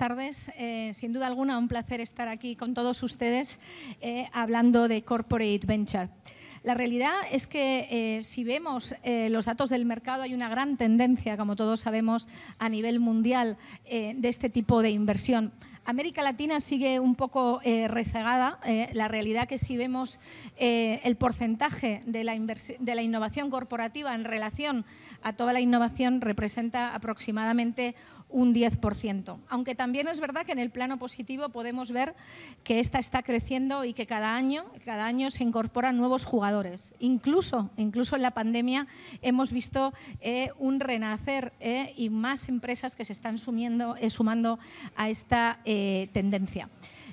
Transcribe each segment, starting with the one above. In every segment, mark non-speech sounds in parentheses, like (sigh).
tardes. Eh, sin duda alguna, un placer estar aquí con todos ustedes eh, hablando de Corporate Venture. La realidad es que eh, si vemos los datos del mercado, hay una gran tendencia, como todos sabemos, a nivel mundial de este tipo de inversión. América Latina sigue un poco eh, rezagada. Eh, la realidad que si vemos eh, el porcentaje de la, de la innovación corporativa en relación a toda la innovación representa aproximadamente un 10%. Aunque también es verdad que en el plano positivo podemos ver que esta está creciendo y que cada año, cada año se incorporan nuevos jugadores. Incluso, incluso en la pandemia hemos visto un renacer y más empresas que se están sumiendo, sumando a esta tendencia.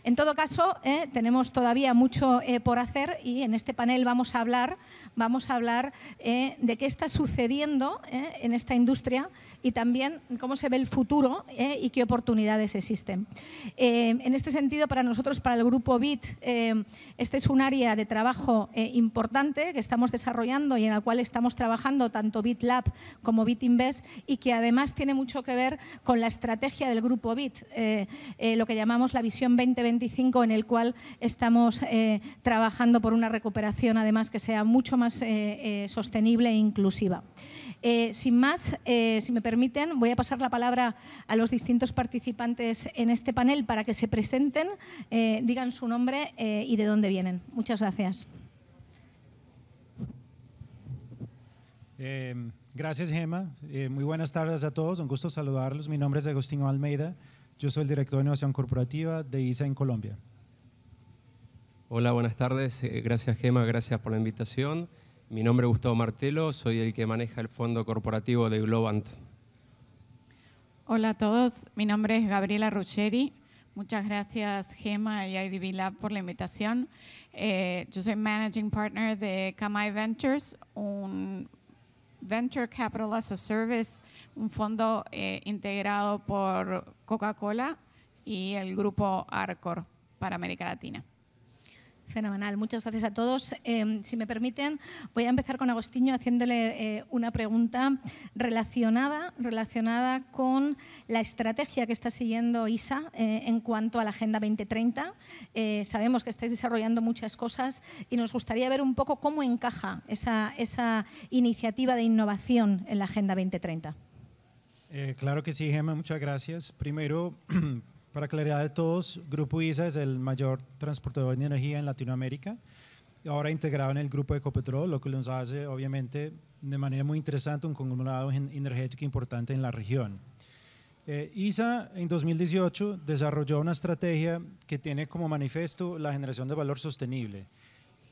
En todo caso, eh, tenemos todavía mucho eh, por hacer y en este panel vamos a hablar, vamos a hablar eh, de qué está sucediendo en esta industria y también cómo se ve el futuro y qué oportunidades existen. en este sentido, para nosotros, para el grupo BIT, este es un área de trabajo importante que estamos desarrollando y en la cual estamos trabajando tanto BIT Lab como BIT Invest y que además tiene mucho que ver con la estrategia del grupo BIT, lo que llamamos la visión 2020 en el cual estamos eh, trabajando por una recuperación, además, que sea mucho más eh, eh, sostenible e inclusiva. sin más, si me permiten, voy a pasar la palabra a los distintos participantes en este panel para que se presenten, digan su nombre y de dónde vienen. Muchas gracias. gracias, Gemma. muy buenas tardes a todos. Un gusto saludarlos. Mi nombre es Agustín Almeida. Yo soy el director de innovación corporativa de ISA en Colombia. Hola, buenas tardes. Eh, gracias, Gema. Gracias por la invitación. Mi nombre es Gustavo Martelo. Soy el que maneja el fondo corporativo de Globant. Hola a todos. Mi nombre es Gabriela Rucheri. Muchas gracias, Gema y IDB Lab, por la invitación. Eh, yo soy Managing Partner de Kamai Ventures, un Venture Capital as a Service, un fondo eh, integrado por Coca-Cola y el grupo Arcor para América Latina. Fenomenal, muchas gracias a todos. Em, si me permiten, voy a empezar con Agostinho haciéndole eh, una pregunta relacionada, relacionada con la estrategia que está siguiendo ISA eh, en cuanto a la Agenda 2030. Eh, sabemos que estáis desarrollando muchas cosas y nos gustaría ver un poco cómo encaja esa, esa iniciativa de innovación en la Agenda 2030. claro que sí, Gemma, muchas gracias. Primero, (clears throat) Para claridad de todos, Grupo ISA es el mayor transportador de energía en Latinoamérica, ahora integrado en el Grupo Ecopetrol, lo que nos hace, obviamente, de manera muy interesante un conglomerado energético importante en la región. Eh, ISA en 2018 desarrolló una estrategia que tiene como manifiesto la generación de valor sostenible.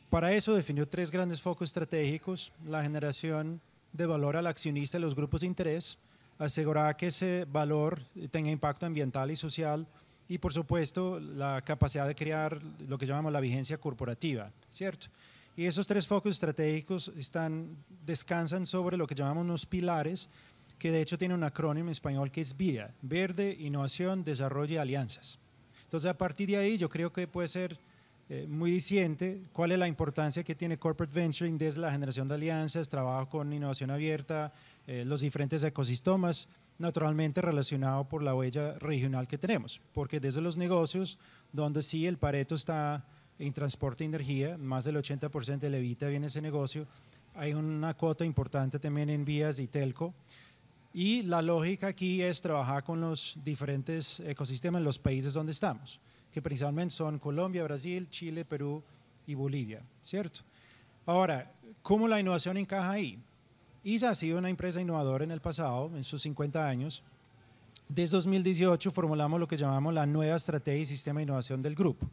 Para eso definió tres grandes focos estratégicos, la generación de valor al accionista de los grupos de interés, asegurar que ese valor tenga impacto ambiental y social y por supuesto la capacidad de crear lo que llamamos la vigencia corporativa, ¿cierto? Y esos tres focos estratégicos están, descansan sobre lo que llamamos unos pilares, que de hecho tiene un acrónimo en español que es VIDA, Verde, Innovación, Desarrollo y Alianzas. Entonces a partir de ahí yo creo que puede ser eh, muy diciente cuál es la importancia que tiene corporate venturing desde la generación de alianzas, trabajo con innovación abierta, eh, los diferentes ecosistemas, naturalmente relacionado por la huella regional que tenemos, porque desde los negocios, donde sí el Pareto está en transporte de energía, más del 80% de la evita viene ese negocio, hay una cuota importante también en vías y telco, y la lógica aquí es trabajar con los diferentes ecosistemas en los países donde estamos, que principalmente son Colombia, Brasil, Chile, Perú y Bolivia, ¿cierto? Ahora, ¿cómo la innovación encaja ahí? ISA ha sido una empresa innovadora en el pasado, en sus 50 años. Desde 2018 formulamos lo que llamamos la nueva estrategia y sistema de innovación del grupo.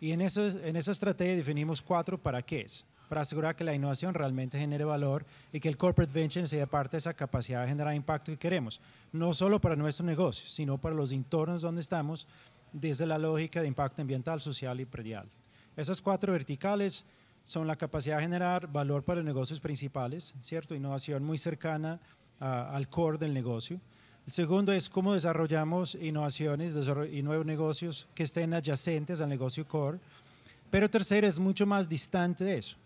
Y en, eso, en esa estrategia definimos cuatro para qué es. Para asegurar que la innovación realmente genere valor y que el corporate venture sea parte de esa capacidad de generar impacto que queremos. No solo para nuestro negocio, sino para los entornos donde estamos, desde la lógica de impacto ambiental, social y predial. Esas cuatro verticales son la capacidad de generar valor para los negocios principales, ¿cierto? Innovación muy cercana al core del negocio. El segundo es cómo desarrollamos innovaciones y nuevos negocios que estén adyacentes al negocio core. Pero tercero es mucho más distante de eso.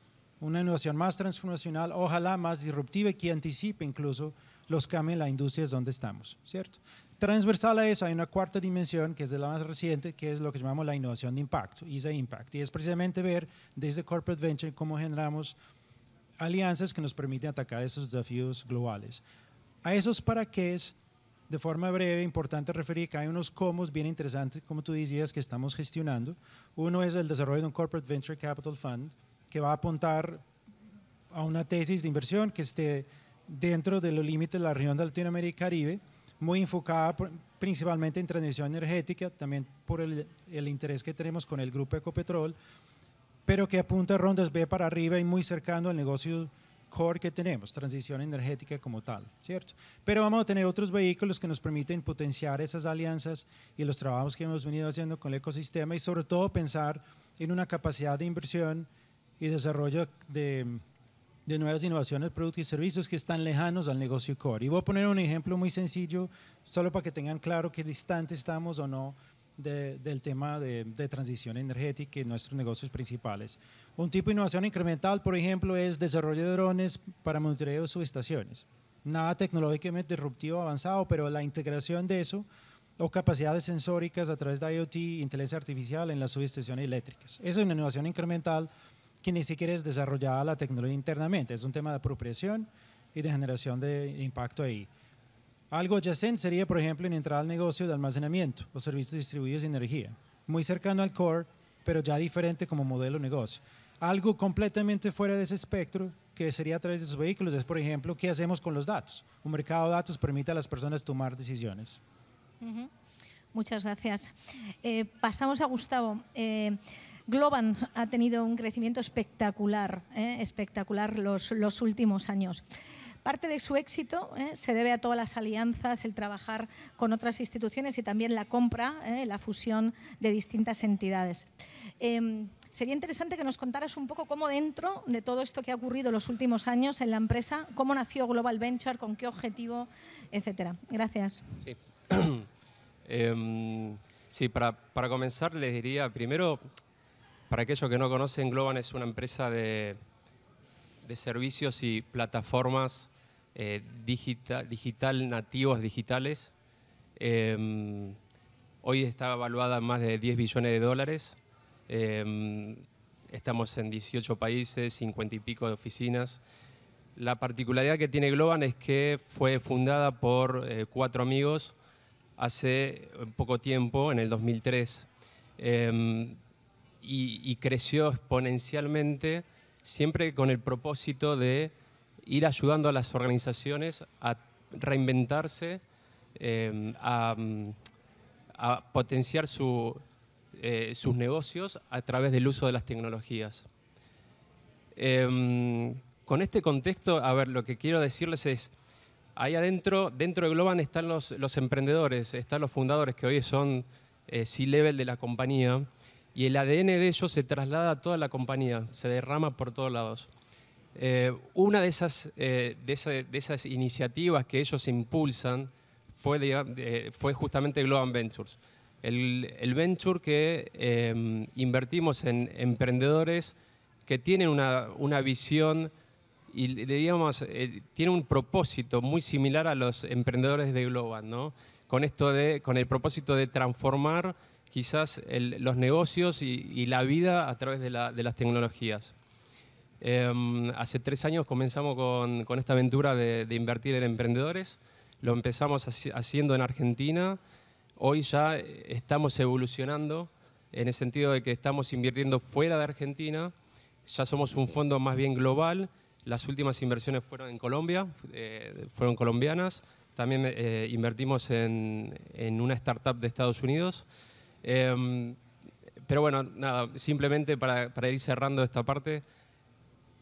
Una innovación más transformacional, ojalá más disruptiva y que anticipe incluso los cambios en la industria donde estamos, ¿cierto? Transversal a eso hay una cuarta dimensión que es de la más reciente, que es lo que llamamos la innovación de impacto, ISA Impact. Y es precisamente ver desde Corporate Venture cómo generamos alianzas que nos permiten atacar esos desafíos globales. A esos para qué es, de forma breve, importante referir que hay unos cómo bien interesantes, como tú decías, que estamos gestionando. Uno es el desarrollo de un Corporate Venture Capital Fund, que va a apuntar a una tesis de inversión que esté dentro de los límites de la región de Latinoamérica y Caribe, muy enfocada principalmente en transición energética, también por el, el, interés que tenemos con el grupo Ecopetrol, pero que apunta rondas B para arriba y muy cercano al negocio core que tenemos, transición energética como tal, ¿cierto? Pero vamos a tener otros vehículos que nos permiten potenciar esas alianzas y los trabajos que hemos venido haciendo con el ecosistema y sobre todo pensar en una capacidad de inversión y desarrollo de de nuevas innovaciones, productos y servicios que están lejanos al negocio core. Y voy a poner un ejemplo muy sencillo, solo para que tengan claro qué distante estamos o no del tema de, transición energética y nuestros negocios principales. Un tipo de innovación incremental, por ejemplo, es desarrollo de drones para monitoreo de subestaciones. Nada tecnológicamente disruptivo avanzado, pero la integración de eso o capacidades sensóricas a través de IoT, inteligencia artificial en las subestaciones eléctricas. Esa es una innovación incremental que ni siquiera es desarrollada la tecnología internamente, es un tema de apropiación y de generación de impacto ahí. Algo adyacente sería, por ejemplo, en entrar al negocio de almacenamiento o servicios distribuidos de energía, muy cercano al core, pero ya diferente como modelo de negocio. Algo completamente fuera de ese espectro, que sería a través de esos vehículos, es, por ejemplo, qué hacemos con los datos. Un mercado de datos permite a las personas tomar decisiones. Muchas gracias. Eh, pasamos a Gustavo. Eh, Globan ha tenido un crecimiento espectacular, ¿eh? espectacular los, últimos años. Parte de su éxito ¿eh? se debe a todas las alianzas, el trabajar con otras instituciones y también la compra, ¿eh? la fusión de distintas entidades. Em, sería interesante que nos contaras un poco cómo dentro de todo esto que ha ocurrido los últimos años en la empresa, cómo nació Global Venture, con qué objetivo, etcétera. Gracias. Sí. (clears throat) Em, sí, para, para comenzar les diría primero para aquellos que no conocen, Globan es una empresa de, servicios y plataformas eh, digital, nativos digitales. Em, hoy está evaluada más de 10 billones de dólares. Em, estamos en 18 países, 50 y pico de oficinas. La particularidad que tiene Globan es que fue fundada por eh, cuatro amigos hace poco tiempo, en el 2003 y, creció exponencialmente, siempre con el propósito de ir ayudando a las organizaciones a reinventarse, em, a, potenciar eh, sus negocios a través del uso de las tecnologías. Em, con este contexto, a ver, lo que quiero decirles es, ahí adentro, dentro de Globan están los, emprendedores, están los fundadores que hoy son eh, C-level de la compañía, y el ADN de ellos se traslada a toda la compañía, se derrama por todos lados. Eh, una de esas, eh, de, esas iniciativas que ellos impulsan fue, fue justamente Global Ventures. El, venture que em, invertimos en emprendedores que tienen una, una visión y digamos, eh, tiene un propósito muy similar a los emprendedores de Global, ¿no? Con esto de, con el propósito de transformar quizás los negocios y, la vida a través de, las tecnologías. Em, hace tres años comenzamos con, esta aventura de, invertir en emprendedores. Lo empezamos haciendo en Argentina. Hoy ya estamos evolucionando en el sentido de que estamos invirtiendo fuera de Argentina. Ya somos un fondo más bien global. Las últimas inversiones fueron en Colombia, eh, fueron colombianas. También eh, invertimos en, en, una startup de Estados Unidos. Em, pero bueno, nada, simplemente para, para, ir cerrando esta parte,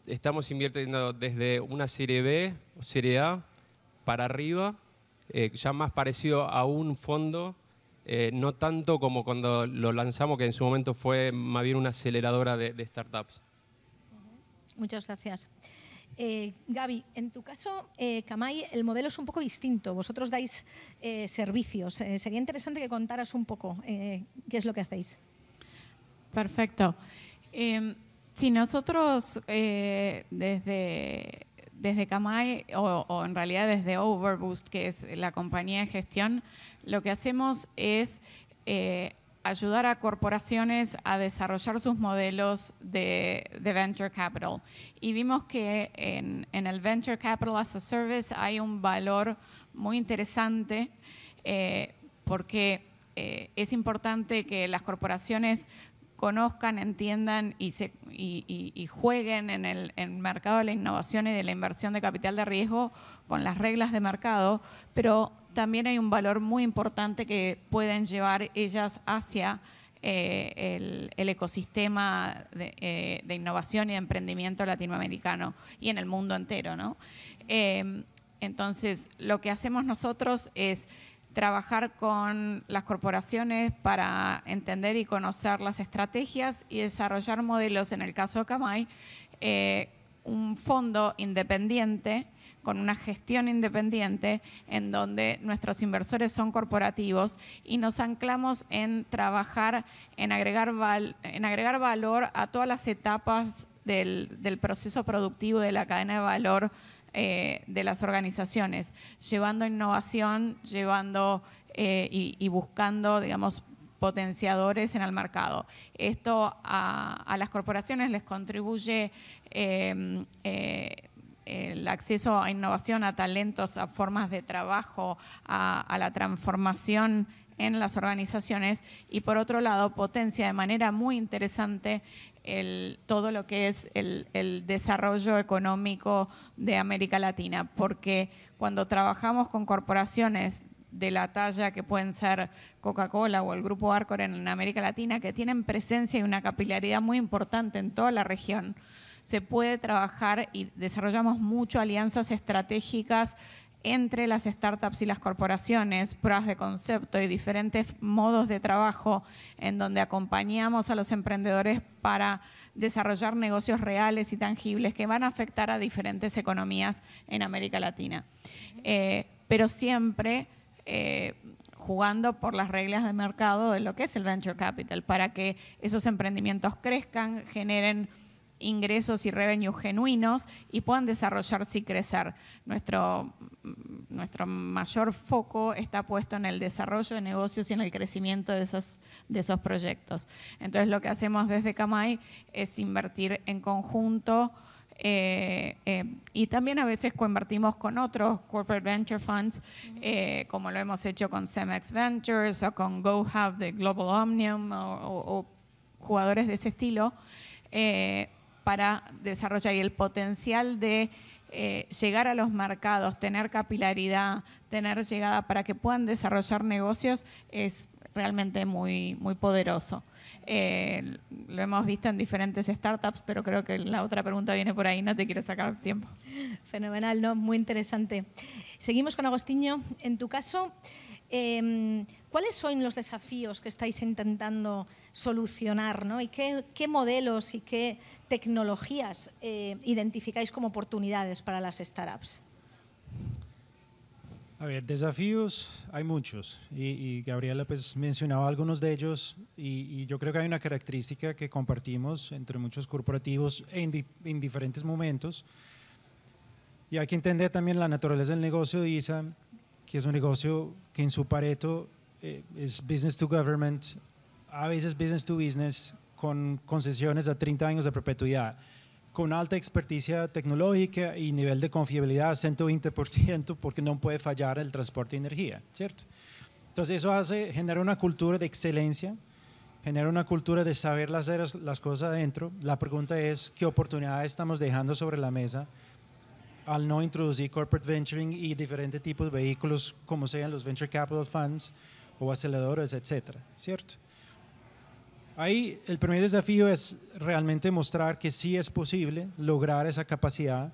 estamos invirtiendo desde una serie B serie A para arriba, eh, ya más parecido a un fondo, eh, no tanto como cuando lo lanzamos, que en su momento fue más bien una aceleradora de, de startups. Muchas gracias. Eh, Gaby, en tu caso, eh, Kamai, el modelo es un poco distinto. Vosotros dais eh, servicios. Eh, sería interesante que contaras un poco qué es lo que hacéis. Perfecto. Em, si nosotros desde, desde Camay, o, en realidad desde Overboost, que es la compañía de gestión, lo que hacemos es eh, ayudar a corporaciones a desarrollar sus modelos de, venture capital. Y vimos que en, el venture capital as a service hay un valor muy interesante eh, porque eh, es importante que las corporaciones conozcan, entiendan y, jueguen en el, mercado de la innovación y de la inversión de capital de riesgo con las reglas de mercado, pero también hay un valor muy importante que pueden llevar ellas hacia eh, el, ecosistema eh, de, innovación y de emprendimiento latinoamericano y en el mundo entero. ¿no? Eh, entonces, lo que hacemos nosotros es trabajar con las corporaciones para entender y conocer las estrategias y desarrollar modelos, en el caso de Camay, eh, un fondo independiente con una gestión independiente en donde nuestros inversores son corporativos y nos anclamos en trabajar en agregar, en agregar valor a todas las etapas del, del proceso productivo de la cadena de valor eh, de las organizaciones, llevando innovación, llevando eh, y, buscando, digamos, potenciadores en el mercado. Esto a, las corporaciones les contribuye em, eh, el acceso a innovación, a talentos, a formas de trabajo, a la transformación en las organizaciones y por otro lado potencia de manera muy interesante todo lo que es el, desarrollo económico de América Latina, porque cuando trabajamos con corporaciones de la talla que pueden ser Coca-Cola o el Grupo Arcor en América Latina, que tienen presencia y una capilaridad muy importante en toda la región, se puede trabajar y desarrollamos mucho alianzas estratégicas entre las startups y las corporaciones, pruebas de concepto y diferentes modos de trabajo en donde acompañamos a los emprendedores para desarrollar negocios reales y tangibles que van a afectar a diferentes economías en América Latina. Eh, pero siempre eh, jugando por las reglas de mercado de lo que es el venture capital, para que esos emprendimientos crezcan, generen ingresos y revenues genuinos y puedan desarrollarse y crecer. Nuestro, nuestro mayor foco está puesto en el desarrollo de negocios y en el crecimiento de esos, de esos proyectos. Entonces lo que hacemos desde Camay es invertir en conjunto eh, eh, y también a veces coinvertimos con otros corporate venture funds, eh, como lo hemos hecho con Cemex Ventures o con GoHub de Global Omnium o, jugadores de ese estilo para desarrollar el potencial de eh, llegar a los mercados, tener capilaridad, tener llegada para que puedan desarrollar negocios es realmente muy, muy poderoso. Eh, lo hemos visto en diferentes startups, pero creo que la otra pregunta viene por ahí, no te quiero sacar tiempo. Fenomenal, ¿no? Muy interesante. Seguimos con Agostinho. En tu caso, Em, ¿Cuáles son los desafíos que estáis intentando solucionar? ¿Y qué, modelos y qué tecnologías eh, identificáis como oportunidades para las startups? A ver, desafíos hay muchos y, Gabriela pues mencionaba algunos de ellos y, yo creo que hay una característica que compartimos entre muchos corporativos en, en diferentes momentos y hay que entender también la naturaleza del negocio de ISA que es un negocio que en su pareto eh, es business to government, a veces business to business, con concesiones a 30 años de perpetuidad, con alta experticia tecnológica y nivel de confiabilidad 120% porque no puede fallar el transporte de energía, ¿cierto? Entonces eso hace, genera una cultura de excelencia, genera una cultura de saber hacer las cosas adentro. La pregunta es, ¿qué oportunidades estamos dejando sobre la mesa al no introducir corporate venturing y diferentes tipos de vehículos como sean los venture capital funds o aceleradores, etcétera, ¿cierto? Ahí el primer desafío es realmente mostrar que sí es posible lograr esa capacidad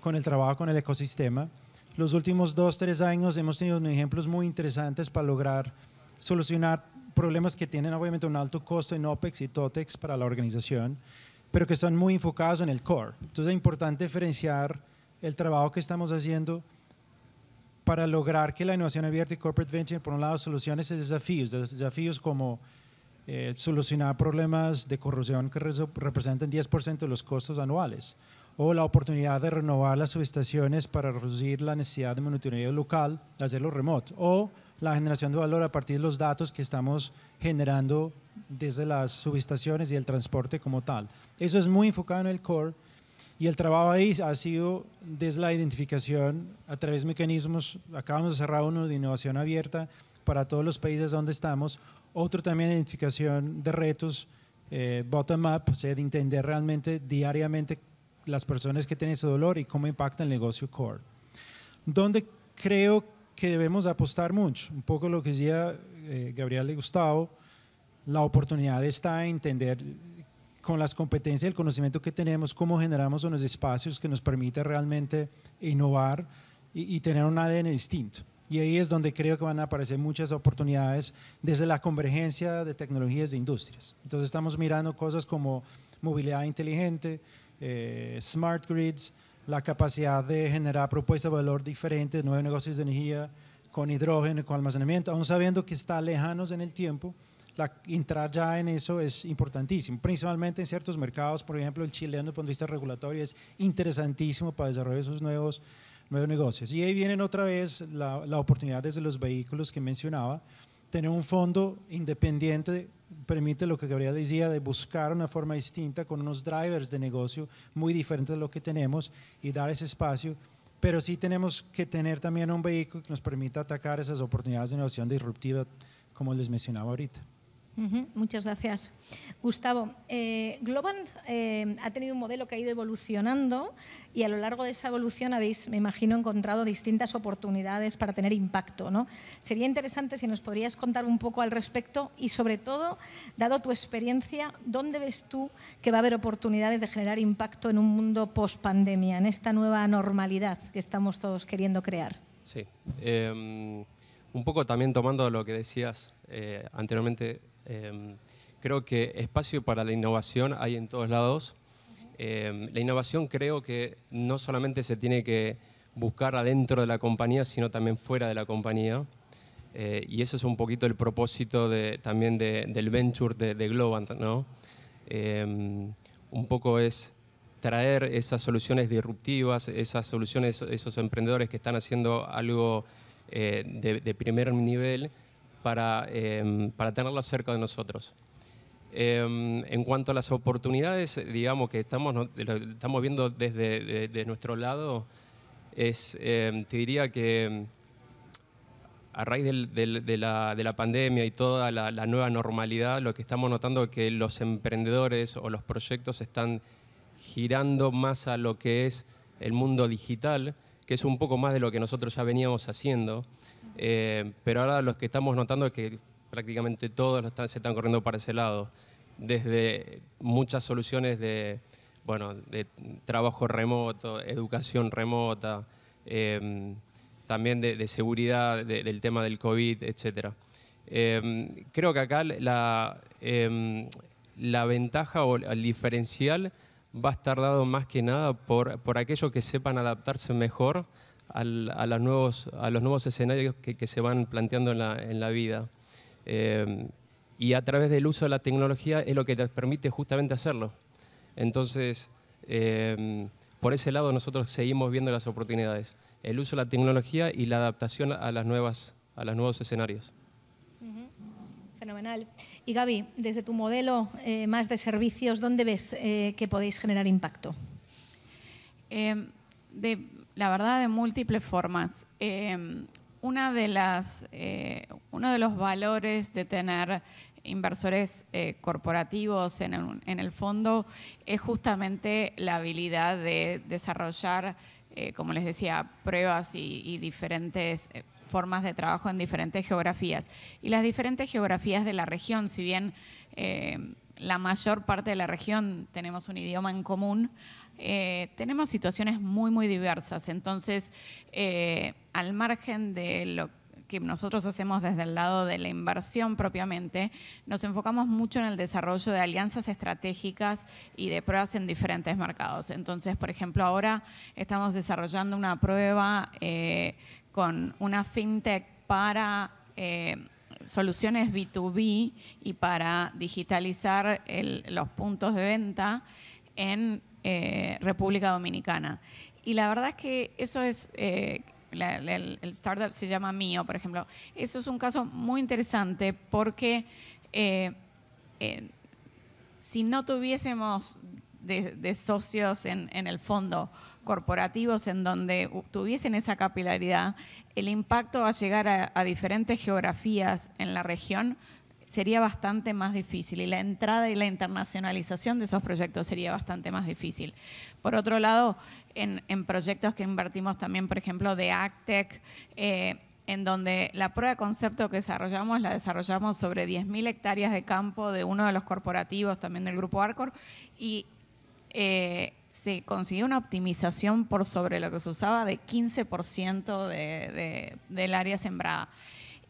con el trabajo con el ecosistema. Los últimos dos, tres años hemos tenido ejemplos muy interesantes para lograr solucionar problemas que tienen obviamente un alto costo en OPEX y TOTEX para la organización, pero que están muy enfocados en el core. Entonces es importante diferenciar el trabajo que estamos haciendo para lograr que la innovación abierta y corporate venture, por un lado, solucione esos desafíos, desafíos como eh, solucionar problemas de corrosión que representan 10% de los costos anuales, o la oportunidad de renovar las subestaciones para reducir la necesidad de monitoreo local, hacerlo remoto, o la generación de valor a partir de los datos que estamos generando desde las subestaciones y el transporte como tal. Eso es muy enfocado en el core y el trabajo ahí ha sido desde la identificación a través de mecanismos, acabamos de cerrar uno de innovación abierta para todos los países donde estamos, otro también de identificación de retos eh, bottom-up, o sea, de entender realmente diariamente las personas que tienen ese dolor y cómo impacta el negocio core. Donde creo que debemos apostar mucho, un poco lo que decía eh, Gabriel y Gustavo, la oportunidad está en entender con las competencias y el conocimiento que tenemos, cómo generamos unos espacios que nos permiten realmente innovar y, y, tener un ADN distinto. Y ahí es donde creo que van a aparecer muchas oportunidades desde la convergencia de tecnologías de industrias. Entonces estamos mirando cosas como movilidad inteligente, eh, smart grids, la capacidad de generar propuestas de valor diferentes, nuevos negocios de energía con hidrógeno, con almacenamiento, aún sabiendo que está lejanos en el tiempo, la, entrar ya en eso es importantísimo, principalmente en ciertos mercados, por ejemplo el chileno desde el punto de vista regulatorio es interesantísimo para desarrollar esos nuevos, nuevos negocios. Y ahí vienen otra vez la, la oportunidad desde los vehículos que mencionaba, tener un fondo independiente permite lo que Gabriel decía de buscar una forma distinta con unos drivers de negocio muy diferentes de lo que tenemos y dar ese espacio, pero sí tenemos que tener también un vehículo que nos permita atacar esas oportunidades de innovación disruptiva como les mencionaba ahorita. Muchas gracias. Gustavo, eh, eh, ha tenido un modelo que ha ido evolucionando y a lo largo de esa evolución habéis, me imagino, encontrado distintas oportunidades para tener impacto. ¿no? Sería interesante si nos podrías contar un poco al respecto y, sobre todo, dado tu experiencia, ¿dónde ves tú que va a haber oportunidades de generar impacto en un mundo post-pandemia, en esta nueva normalidad que estamos todos queriendo crear? Sí. Em, un poco también tomando lo que decías eh, anteriormente Em, creo que espacio para la innovación hay en todos lados. Em, la innovación creo que no solamente se tiene que buscar adentro de la compañía, sino también fuera de la compañía. Eh, y eso es un poquito el propósito de, también del venture de, de Globant. ¿no? Em, un poco es traer esas soluciones disruptivas, esas soluciones, esos emprendedores que están haciendo algo eh, de, de primer nivel para, eh, para tenerlo cerca de nosotros. Em, en cuanto a las oportunidades, digamos que estamos, estamos viendo desde nuestro lado, es, em, te diría que a raíz de, la, de, la, pandemia y toda la, la, nueva normalidad, lo que estamos notando es que los emprendedores o los proyectos están girando más a lo que es el mundo digital, que es un poco más de lo que nosotros ya veníamos haciendo. Eh, pero ahora lo que estamos notando es que prácticamente todos se están corriendo para ese lado. Desde muchas soluciones de, bueno, de trabajo remoto, educación remota, em, también de, seguridad, del tema del COVID, etc. Em, creo que acá la, em, la ventaja o el diferencial va a estar dado más que nada por, por aquellos que sepan adaptarse mejor a, los nuevos, a los nuevos escenarios que, se van planteando en la, en la vida. Eh, y a través del uso de la tecnología es lo que te permite justamente hacerlo. Entonces, eh, por ese lado nosotros seguimos viendo las oportunidades. El uso de la tecnología y la adaptación a, las nuevas, a los nuevos escenarios. Fenomenal. Y Gaby, desde tu modelo eh, más de servicios, ¿dónde ves que podéis generar impacto? de, la verdad, de múltiples formas. Em, una de las, eh, uno de los valores de tener inversores eh, corporativos en el, fondo es justamente la habilidad de desarrollar, eh, como les decía, pruebas y diferentes formas de trabajo en diferentes geografías. Y las diferentes geografías de la región, si bien la mayor parte de la región tenemos un idioma en común, eh, tenemos situaciones muy, muy diversas. Entonces, eh, al margen de lo que nosotros hacemos desde el lado de la inversión propiamente, nos enfocamos mucho en el desarrollo de alianzas estratégicas y de pruebas en diferentes mercados. Entonces, por ejemplo, ahora estamos desarrollando una prueba eh, con una fintech para soluciones B2B y para digitalizar los puntos de venta en República Dominicana. Y la verdad es que eso es el, startup se llama Mío, por ejemplo. Eso es un caso muy interesante porque eh, eh, si no tuviésemos de, socios en, el fondo corporativos en donde tuviesen esa capilaridad, el impacto a llegar a diferentes geografías en la región sería bastante más difícil y la entrada y la internacionalización de esos proyectos sería bastante más difícil. Por otro lado, en, proyectos que invertimos también, por ejemplo, de Actec, eh, en donde la prueba de concepto que desarrollamos la desarrollamos sobre 10.000 hectáreas de campo de uno de los corporativos, también del grupo Arcor, y eh, se consiguió una optimización por sobre lo que se usaba de 15% del área sembrada.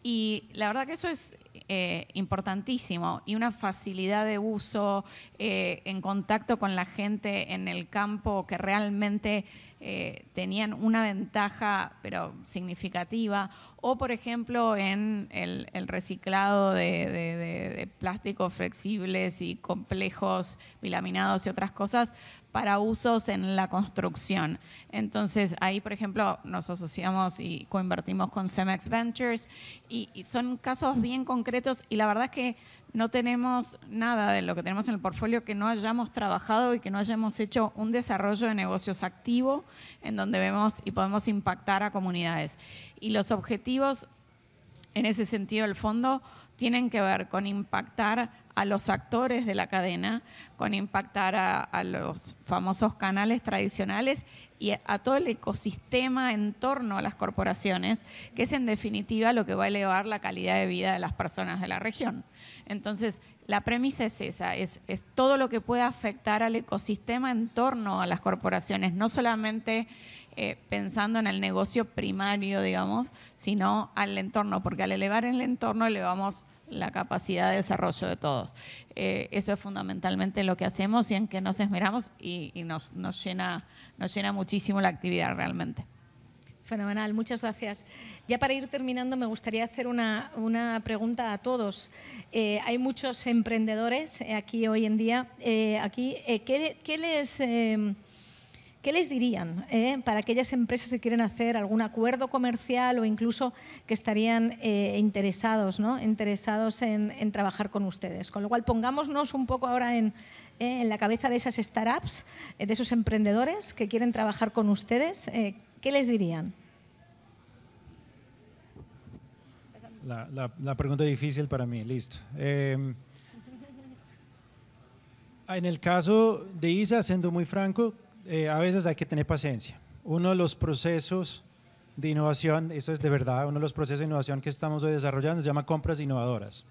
Y la verdad que eso es eh, importantísimo y una facilidad de uso eh, en contacto con la gente en el campo que realmente eh, tenían una ventaja, pero significativa, o por ejemplo en el, reciclado de, plásticos flexibles y complejos, bilaminados y otras cosas para usos en la construcción. Entonces ahí, por ejemplo, nos asociamos y coinvertimos con Cemex Ventures y, y son casos bien concretos y la verdad es que no tenemos nada de lo que tenemos en el portfolio que no hayamos trabajado y que no hayamos hecho un desarrollo de negocios activo en donde vemos y podemos impactar a comunidades. Y los objetivos, en ese sentido, el fondo, tienen que ver con impactar a los actores de la cadena, con impactar a, los famosos canales tradicionales y a, todo el ecosistema en torno a las corporaciones, que es en definitiva lo que va a elevar la calidad de vida de las personas de la región. Entonces, la premisa es esa, es, todo lo que pueda afectar al ecosistema en torno a las corporaciones, no solamente eh, pensando en el negocio primario, digamos, sino al entorno, porque al elevar el entorno elevamos la capacidad de desarrollo de todos. Eh, eso es fundamentalmente lo que hacemos y en que nos esmeramos y, nos, nos, llena, nos llena muchísimo la actividad realmente. Fenomenal, muchas gracias. Ya para ir terminando, me gustaría hacer una, una pregunta a todos. Eh, hay muchos emprendedores aquí hoy en día. Eh, aquí, ¿qué, ¿qué, les ¿Qué les dirían eh, para aquellas empresas que quieren hacer algún acuerdo comercial o incluso que estarían eh, interesados, ¿no? interesados en, trabajar con ustedes? Con lo cual, pongámonos un poco ahora en, eh, la cabeza de esas startups, de esos emprendedores que quieren trabajar con ustedes. ¿Qué les dirían? La, la, pregunta difícil para mí, listo. en el caso de ISA, siendo muy franco, eh, a veces hay que tener paciencia. Uno de los procesos de innovación, eso es de verdad, uno de los procesos de innovación que estamos desarrollando se llama compras innovadoras,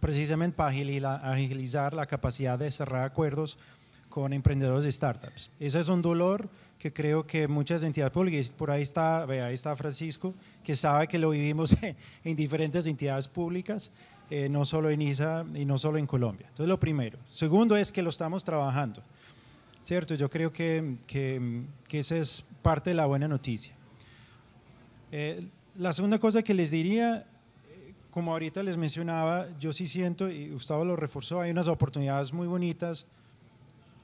precisamente para agilizar la capacidad de cerrar acuerdos con emprendedores y startups. Eso es un dolor que creo que muchas entidades públicas, por ahí está, ahí está Francisco, que sabe que lo vivimos (laughs) en diferentes entidades públicas, eh, no solo en ISA y no solo en Colombia. Entonces, lo primero. Segundo es que lo estamos trabajando. ¿Cierto? Yo creo que, que, esa es parte de la buena noticia. Eh, la segunda cosa que les diría, como ahorita les mencionaba, yo sí siento, y Gustavo lo reforzó, hay unas oportunidades muy bonitas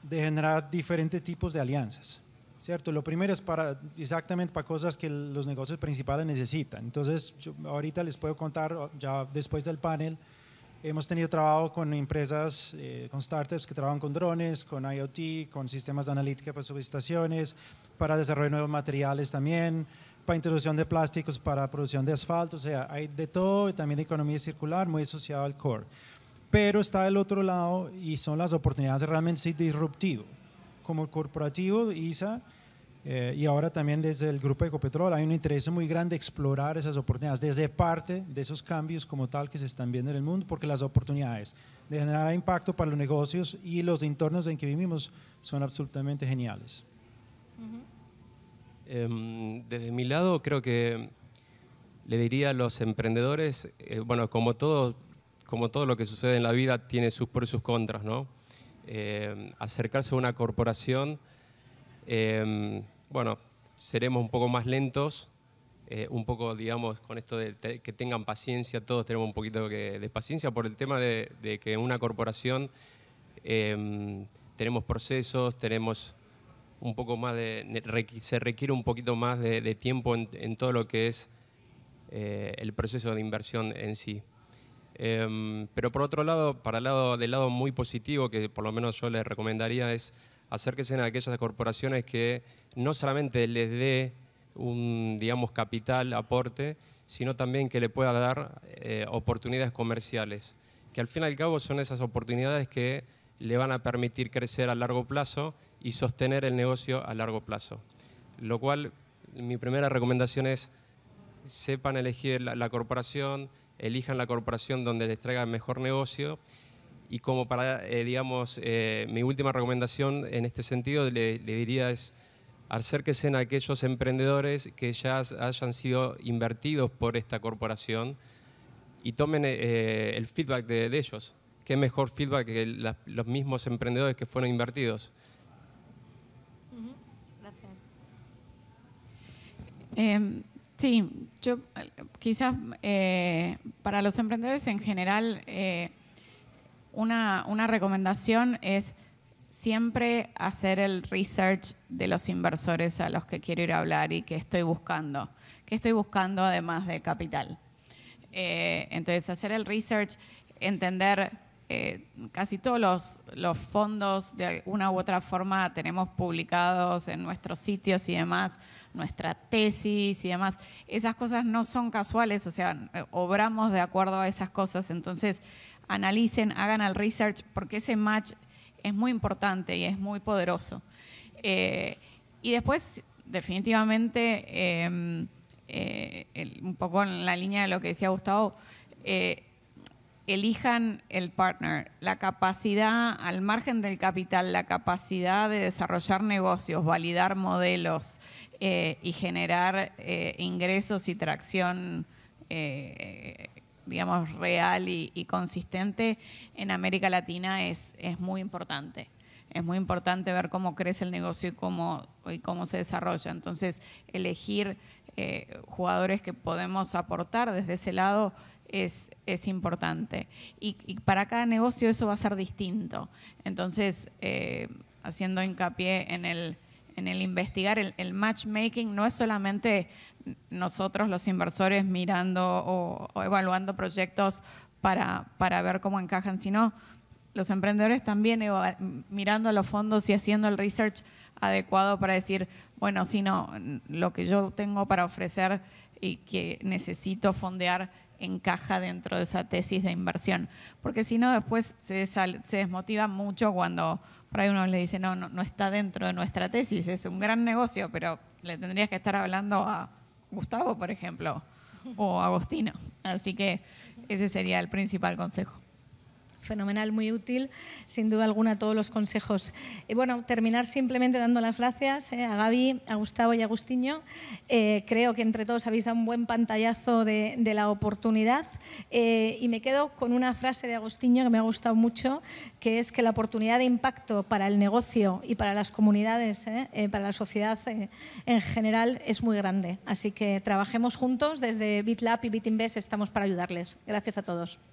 de generar diferentes tipos de alianzas. ¿Cierto? Lo primero es para exactamente para cosas que los negocios principales necesitan. Entonces, ahorita les puedo contar, ya después del panel, Hemos tenido trabajo con empresas, eh, con startups que trabajan con drones, con IoT, con sistemas de analítica para subestaciones, para desarrollo de nuevos materiales también, para introducción de plásticos para producción de asfalto. O sea, hay de todo y también de economía circular muy asociado al core. Pero está el otro lado y son las oportunidades realmente disruptivo. Como corporativo, ISA eh, y ahora también desde el grupo Ecopetrol hay un interés muy grande de explorar esas oportunidades, desde parte de esos cambios como tal que se están viendo en el mundo, porque las oportunidades de generar impacto para los negocios y los entornos en que vivimos son absolutamente geniales. Em, desde mi lado creo que le diría a los emprendedores, eh, bueno, como todo, como todo lo que sucede en la vida tiene sus pros y sus contras, ¿no? Em, acercarse a una corporación em, bueno, seremos un poco más lentos, eh, un poco, digamos, con esto de que tengan paciencia, todos tenemos un poquito de paciencia por el tema de, que en una corporación em, tenemos procesos, tenemos un poco más de, se requiere un poquito más de, tiempo en, todo lo que es eh, el proceso de inversión en sí. Em, pero por otro lado, para el lado, del lado muy positivo, que por lo menos yo les recomendaría, es acérquense a aquellas corporaciones que no solamente les dé un, digamos, capital, aporte, sino también que le pueda dar eh, oportunidades comerciales, que al fin y al cabo son esas oportunidades que le van a permitir crecer a largo plazo y sostener el negocio a largo plazo. Lo cual, mi primera recomendación es, sepan elegir la corporación, elijan la corporación donde les traiga mejor negocio. Y como para, eh, digamos, eh, mi última recomendación en este sentido, le, diría es acérquese a aquellos emprendedores que ya hayan sido invertidos por esta corporación y tomen eh, el feedback de, ellos. ¿Qué mejor feedback que los mismos emprendedores que fueron invertidos? Gracias. Em, Sí, yo quizás eh, para los emprendedores en general eh, una, recomendación es siempre hacer el research de los inversores a los que quiero ir a hablar y que estoy buscando. ¿Qué estoy buscando además de capital? Eh, entonces, hacer el research, entender casi todos los, los, fondos de una u otra forma tenemos publicados en nuestros sitios y demás nuestra tesis y demás. Esas cosas no son casuales, o sea, obramos de acuerdo a esas cosas. Entonces, analicen, hagan el research, porque ese match es muy importante y es muy poderoso. Eh, y después, definitivamente, em, eh, un poco en la línea de lo que decía Gustavo, eh, elijan el partner, la capacidad, al margen del capital, la capacidad de desarrollar negocios, validar modelos y generar ingresos y tracción, digamos, real y, consistente en América Latina es, es muy importante. Es muy importante ver cómo crece el negocio y cómo, cómo se desarrolla. Entonces, elegir jugadores que podemos aportar desde ese lado es, es importante. Y, para cada negocio eso va a ser distinto. Entonces, eh, haciendo hincapié en el, en el investigar, el, matchmaking no es solamente nosotros los inversores mirando o, evaluando proyectos para, para, ver cómo encajan, sino los emprendedores también mirando los fondos y haciendo el research adecuado para decir, bueno, si no, lo que yo tengo para ofrecer y que necesito fondear encaja dentro de esa tesis de inversión. Porque si no, después se, se desmotiva mucho cuando por ahí uno le dice, no, no, no está dentro de nuestra tesis, es un gran negocio, pero le tendrías que estar hablando a Gustavo, por ejemplo, o Agostino. Así que ese sería el principal consejo fenomenal, muy útil, sin duda alguna, todos los consejos. Y bueno, terminar simplemente dando las gracias eh, a Gaby, a Gustavo y a Agustinho. Eh, creo que entre todos habéis dado un buen pantallazo de, la oportunidad eh, y me quedo con una frase de Agustinho que me ha gustado mucho, que es que la oportunidad de impacto para el negocio y para las comunidades, para la sociedad en general, es muy grande. Así que trabajemos juntos, desde BitLab y BitInvest estamos para ayudarles. Gracias a todos.